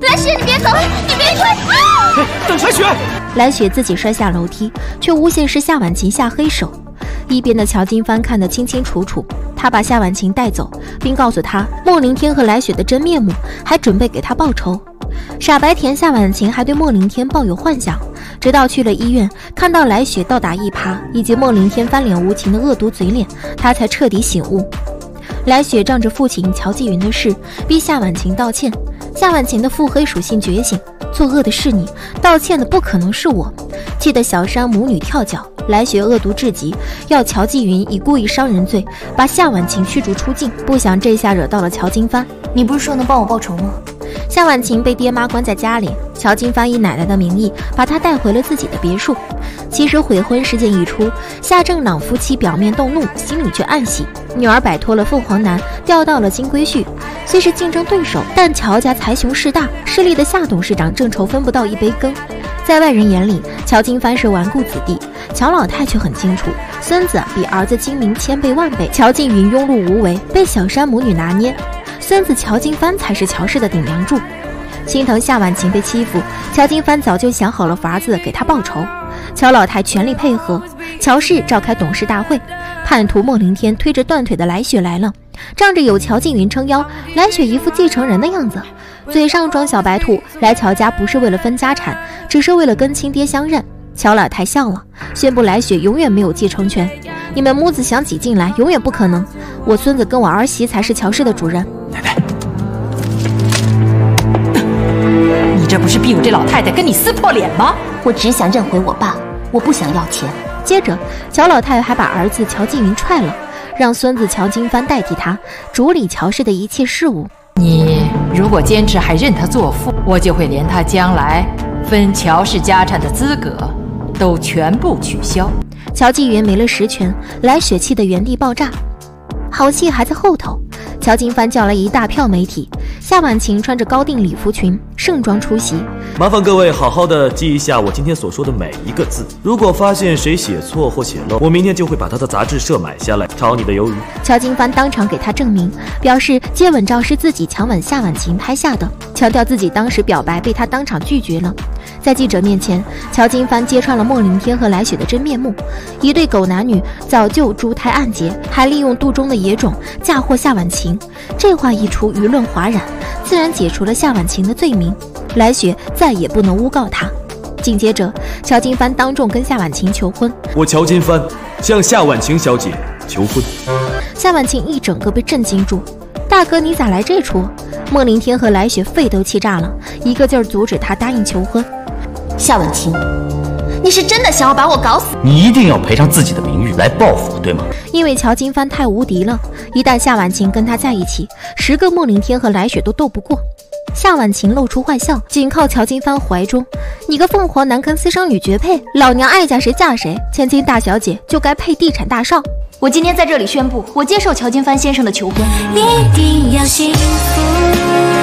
来雪，你别走，你别退！哎，等来雪！来雪自己摔下楼梯，却诬陷是夏婉晴下黑手。一边的乔金帆看得清清楚楚，他把夏婉晴带走，并告诉他莫林天和来雪的真面目，还准备给他报仇。傻白甜夏婉晴还对莫林天抱有幻想，直到去了医院，看到来雪倒打一耙，以及莫林天翻脸无情的恶毒嘴脸，他才彻底醒悟。来雪仗着父亲乔继云的事，逼夏婉晴道歉。夏婉晴的腹黑属性觉醒，作恶的是你，道歉的不可能是我。气得小山母女跳脚。来雪恶毒至极，要乔继云以故意伤人罪把夏婉晴驱逐出境。不想这下惹到了乔金帆。你不是说能帮我报仇吗？夏婉晴被爹妈关在家里，乔金帆以奶奶的名义把她带回了自己的别墅。其实悔婚事件一出，夏正朗夫妻表面动怒，心里却暗喜。女儿摆脱了凤凰男，调到了金龟婿。虽是竞争对手，但乔家财雄势大，势力的夏董事长正愁分不到一杯羹。在外人眼里，乔金帆是纨绔子弟，乔老太却很清楚，孙子比儿子精明千倍万倍。乔静云庸碌无为，被小山母女拿捏。孙子乔金帆才是乔氏的顶梁柱，心疼夏婉晴被欺负，乔金帆早就想好了法子给她报仇。乔老太全力配合，乔氏召开董事大会，叛徒莫凌天推着断腿的来雪来了，仗着有乔静云撑腰，来雪一副继承人的样子，嘴上装小白兔，来乔家不是为了分家产，只是为了跟亲爹相认。乔老太笑了，宣布来雪永远没有继承权，你们母子想挤进来，永远不可能。我孙子跟我儿媳才是乔氏的主人。奶奶，你这不是逼我这老太太跟你撕破脸吗？我只想认回我爸，我不想要钱。接着，乔老太还把儿子乔静云踹了，让孙子乔金帆代替他主理乔氏的一切事务。你如果坚持还认他做父，我就会连他将来分乔氏家产的资格都全部取消。乔继云没了实权，来雪气的原地爆炸。好戏还在后头。乔金帆叫来一大票媒体，夏婉晴穿着高定礼服裙，盛装出席。麻烦各位好好的记一下我今天所说的每一个字。如果发现谁写错或写漏，我明天就会把他的杂志社买下来，炒你的鱿鱼。乔金帆当场给他证明，表示接吻照是自己强吻夏婉晴拍下的，强调自己当时表白被他当场拒绝了。在记者面前，乔金帆揭穿了莫林天和来雪的真面目，一对狗男女早就珠胎暗结，还利用肚中的野种嫁祸夏婉晴。这话一出，舆论哗然，自然解除了夏婉晴的罪名，来雪再也不能诬告他。紧接着，乔金帆当众跟夏婉晴求婚：“我乔金帆向夏婉晴小姐求婚。”夏婉晴一整个被震惊住：“大哥，你咋来这出？”莫林天和来雪肺都气炸了，一个劲儿阻止他答应求婚。夏婉晴，你是真的想要把我搞死？你一定要赔上自己的名誉来报复我，对吗？因为乔金帆太无敌了，一旦夏婉晴跟他在一起，十个莫凌天和来雪都斗不过。夏婉晴露出坏笑，紧靠乔金帆怀中。你个凤凰男跟私生女绝配，老娘爱嫁谁嫁谁。千金大小姐就该配地产大少。我今天在这里宣布，我接受乔金帆先生的求婚。你一定要幸福。